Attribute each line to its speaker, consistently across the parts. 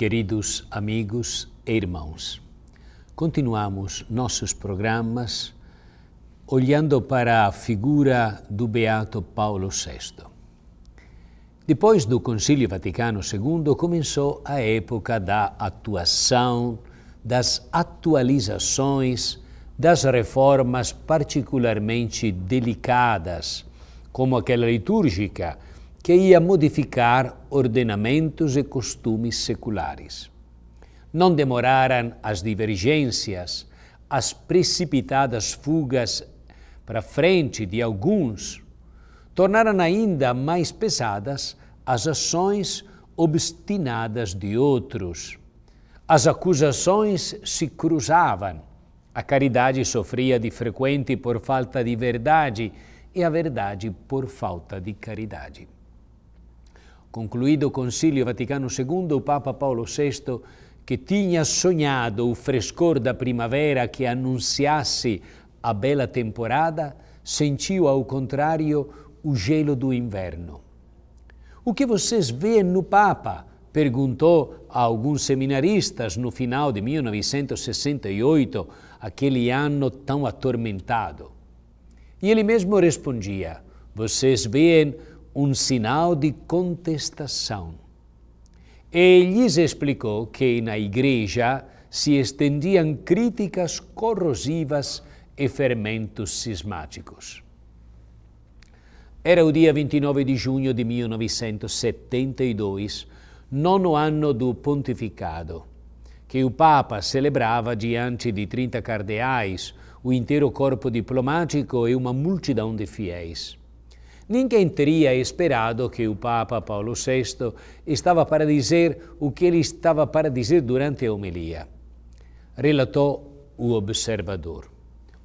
Speaker 1: Queridos amigos e irmãos, continuamos nossos programas olhando para a figura do Beato Paulo VI. Depois do Concílio Vaticano II, começou a época da atuação, das atualizações, das reformas particularmente delicadas, como aquela litúrgica que ia modificar ordenamentos e costumes seculares. Não demoraram as divergências, as precipitadas fugas para frente de alguns, tornaram ainda mais pesadas as ações obstinadas de outros. As acusações se cruzavam. A caridade sofria de frequente por falta de verdade e a verdade por falta de caridade. Concluído o Concílio Vaticano II, o Papa Paulo VI, que tinha sonhado o frescor da primavera que anunciasse a bela temporada, sentiu, ao contrário, o gelo do inverno. O que vocês veem no Papa? perguntou a alguns seminaristas no final de 1968, aquele ano tão atormentado. E ele mesmo respondia: Vocês veem um sinal de contestação. E lhes explicou que na igreja se estendiam críticas corrosivas e fermentos cismáticos. Era o dia 29 de junho de 1972, nono anno do pontificado, que o Papa celebrava diante de 30 cardeais, o inteiro corpo diplomático e uma multidão de fiéis. Ninguém teria esperado que o Papa Paulo VI estava para dizer o que ele estava para dizer durante a homilia. Relatou o observador.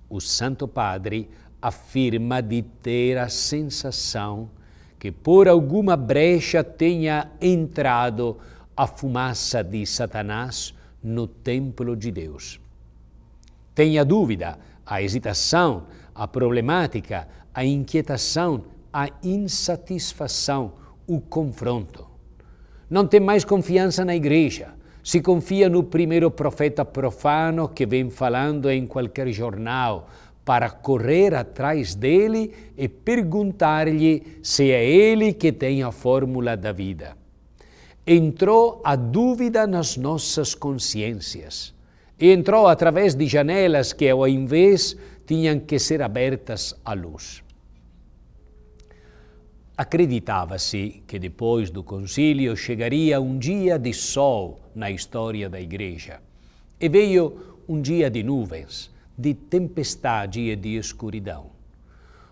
Speaker 1: O Santo Padre afirma de ter a sensação que por alguma brecha tenha entrado a fumaça de Satanás no templo de Deus. Tenha dúvida, a hesitação, a problemática, a inquietação a insatisfação, o confronto. Não tem mais confiança na igreja. Se confia no primeiro profeta profano que vem falando em qualquer jornal para correr atrás dele e perguntar-lhe se é ele que tem a fórmula da vida. Entrou a dúvida nas nossas consciências. E entrou através de janelas que, ao invés, tinham que ser abertas à luz. Acreditava-se que depois do concílio chegaria um dia de sol na história da Igreja. E veio um dia de nuvens, de tempestade e de escuridão.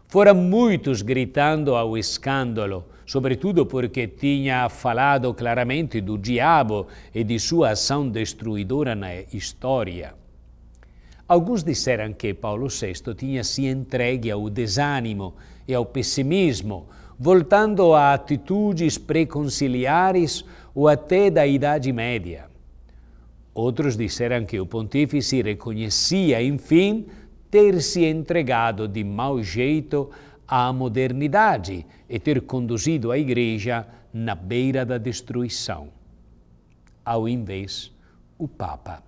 Speaker 1: Foram muitos gritando ao escândalo, sobretudo porque tinha falado claramente do diabo e de sua ação destruidora na história. Alguns disseram que Paulo VI tinha se entregue ao desânimo e ao pessimismo, voltando a atitudes preconciliares ou até da Idade Média. Outros disseram que o pontífice reconhecia, enfim, ter se entregado de mau jeito à modernidade e ter conduzido a Igreja na beira da destruição. Ao invés, o Papa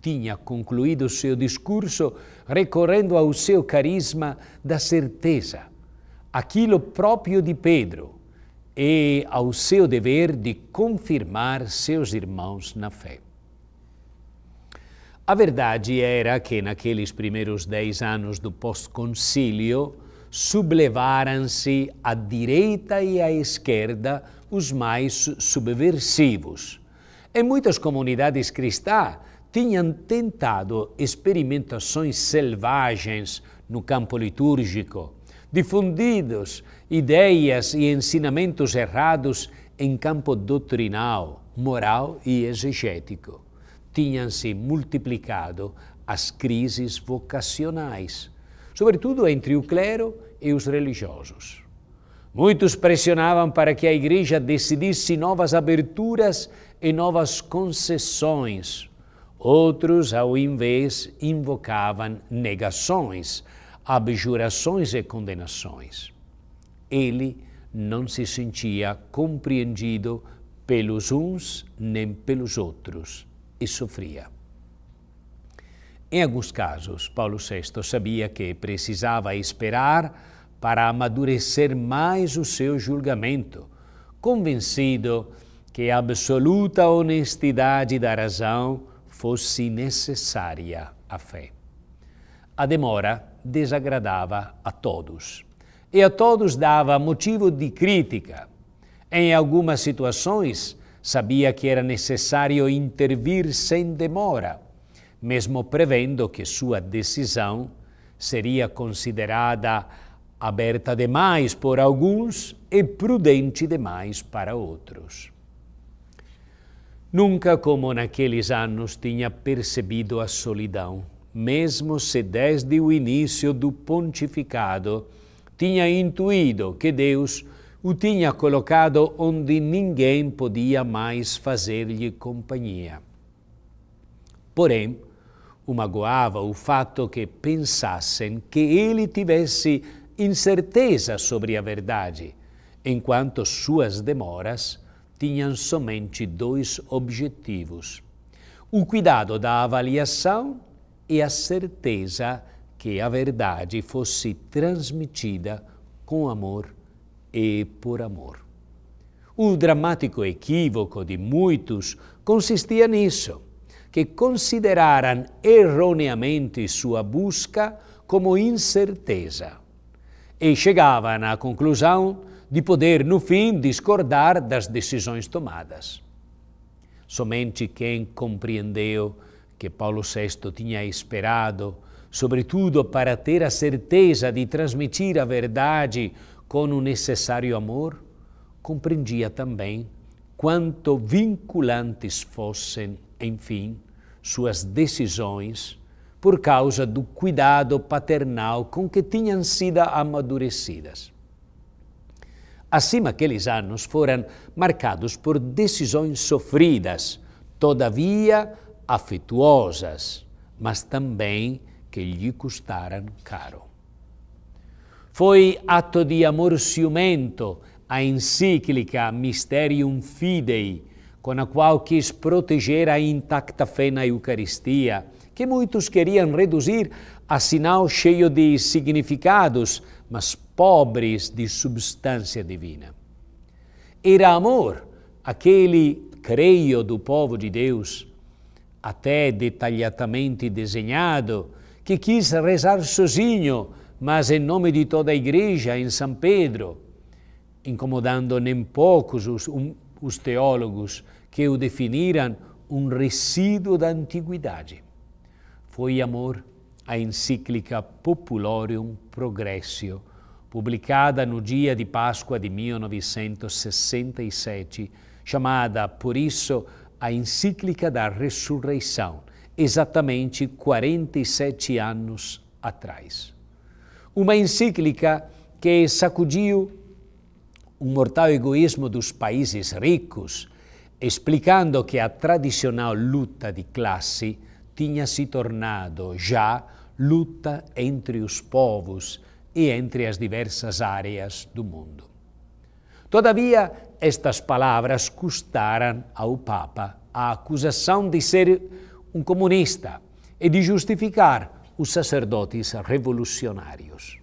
Speaker 1: tinha concluído seu discurso recorrendo ao seu carisma da certeza aquilo próprio de Pedro e ao seu dever de confirmar seus irmãos na fé. A verdade era que naqueles primeiros dez anos do pós-concílio sublevaram-se à direita e à esquerda os mais subversivos. Em muitas comunidades cristãs tinham tentado experimentações selvagens no campo litúrgico, difundidos ideias e ensinamentos errados em campo doutrinal, moral e exegético. Tinham-se multiplicado as crises vocacionais, sobretudo entre o clero e os religiosos. Muitos pressionavam para que a Igreja decidisse novas aberturas e novas concessões. Outros, ao invés, invocavam negações abjurações e condenações. Ele não se sentia compreendido pelos uns nem pelos outros, e sofria. Em alguns casos, Paulo VI sabia que precisava esperar para amadurecer mais o seu julgamento, convencido que a absoluta honestidade da razão fosse necessária à fé. A demora desagradava a todos e a todos dava motivo de crítica. Em algumas situações, sabia que era necessário intervir sem demora mesmo prevendo que sua decisão seria considerada aberta demais por alguns e prudente demais para outros. Nunca como naqueles anos tinha percebido a solidão, mesmo se desde o início do pontificado tinha intuído que Deus o tinha colocado onde ninguém podia mais fazer-lhe companhia. Porém, o magoava o fato que pensassem que ele tivesse incerteza sobre a verdade, enquanto suas demoras tinham somente dois objetivos: o cuidado da avaliação e a certeza que a verdade fosse transmitida com amor e por amor. O dramático equívoco de muitos consistia nisso que consideraram erroneamente sua busca como incerteza e chegavam à conclusão de poder, no fim, discordar das decisões tomadas. Somente quem compreendeu que Paulo VI tinha esperado, sobretudo para ter a certeza de transmitir a verdade com o necessário amor, compreendia também quanto vinculantes fossem, enfim, suas decisões por causa do cuidado paternal com que tinham sido amadurecidas. Assim, aqueles anos foram marcados por decisões sofridas, todavia afetuosas, mas também que lhe custaram caro. Foi ato de amor ciumento a encíclica Mysterium Fidei, com a qual quis proteger a intacta fé na Eucaristia, que muitos queriam reduzir a sinal cheio de significados, mas pobres de substância divina. Era amor, aquele creio do povo de Deus, até detalhadamente desenhado, que quis rezar sozinho, mas em nome de toda a Igreja em São Pedro, incomodando nem poucos os, um, os teólogos que o definiram um resíduo da antiguidade. Foi amor a encíclica Populorium Progressio, publicada no dia de Páscoa de 1967, chamada, por isso, a encíclica da ressurreição, exatamente 47 anos atrás. Uma encíclica que sacudiu o mortal egoísmo dos países ricos explicando que a tradicional luta de classe tinha se tornado já luta entre os povos e entre as diversas áreas do mundo. Todavia, estas palavras custaram ao Papa a acusação de ser um comunista e de justificar os sacerdotes revolucionários.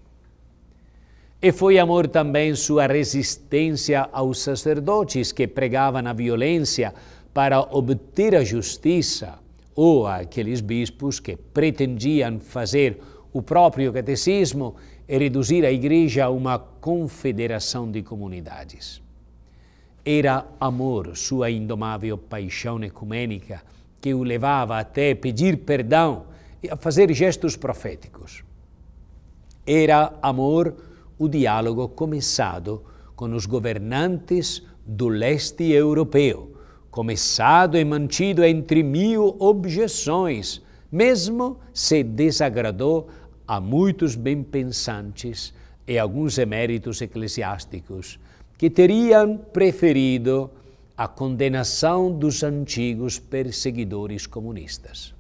Speaker 1: E foi amor também sua resistência aos sacerdotes que pregavam a violência para obter a justiça, ou aqueles bispos que pretendiam fazer o próprio catecismo e reduzir a Igreja a uma confederação de comunidades. Era amor, sua indomável paixão ecumênica, que o levava até pedir perdão e a fazer gestos proféticos. Era amor o diálogo começado com os governantes do leste europeu, começado e mantido entre mil objeções, mesmo se desagradou a muitos bem-pensantes e alguns eméritos eclesiásticos que teriam preferido a condenação dos antigos perseguidores comunistas.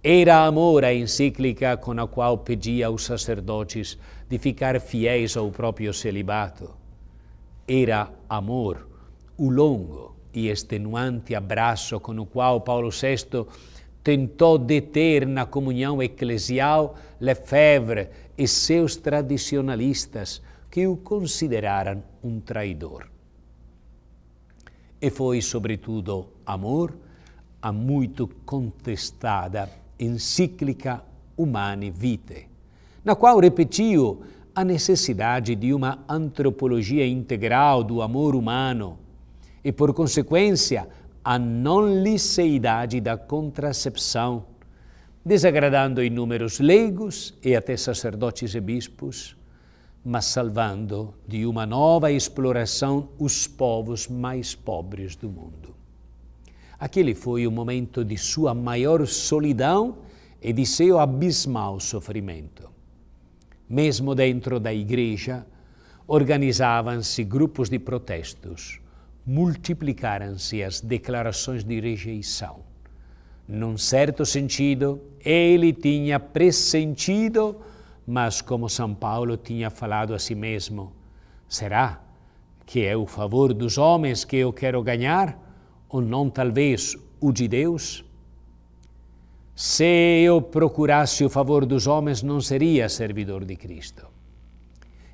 Speaker 1: Era amor a encíclica com a qual pedia aos sacerdotes de ficar fiéis ao próprio celibato. Era amor o longo e extenuante abraço com o qual Paulo VI tentou deter na comunhão eclesial Lefebvre e seus tradicionalistas que o consideraram um traidor. E foi, sobretudo, amor a muito contestada encíclica Humane Vitae, na qual repetiu a necessidade de uma antropologia integral do amor humano e, por consequência, a não liceidade da contracepção, desagradando inúmeros leigos e até sacerdotes e bispos, mas salvando de uma nova exploração os povos mais pobres do mundo. Aquele foi o momento de sua maior solidão e de seu abismal sofrimento. Mesmo dentro da igreja, organizavam-se grupos de protestos, multiplicaram-se as declarações de rejeição. Num certo sentido, ele tinha pressentido, mas como São Paulo tinha falado a si mesmo, será que é o favor dos homens que eu quero ganhar, ou não talvez o de Deus? Se eu procurasse o favor dos homens, não seria servidor de Cristo.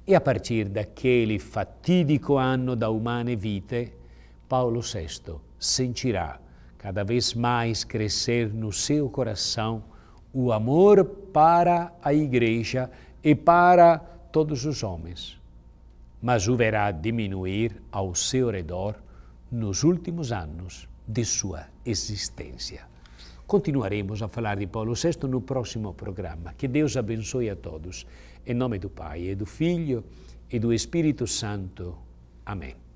Speaker 1: E a partir daquele fatídico ano da humane vite, Paulo VI sentirá cada vez mais crescer no seu coração o amor para a Igreja e para todos os homens, mas o verá diminuir ao seu redor nos últimos anos de sua existência. Continuaremos a falar de Paulo VI no próximo programa. Que Deus abençoe a todos. Em nome do Pai, e do Filho e do Espírito Santo. Amém.